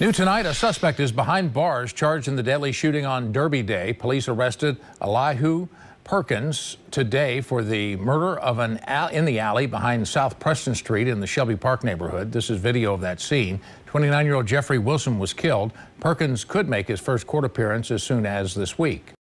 New tonight, a suspect is behind bars charged in the deadly shooting on Derby Day. Police arrested Elihu Perkins today for the murder of an in the alley behind South Preston Street in the Shelby Park neighborhood. This is video of that scene. 29-year-old Jeffrey Wilson was killed. Perkins could make his first court appearance as soon as this week.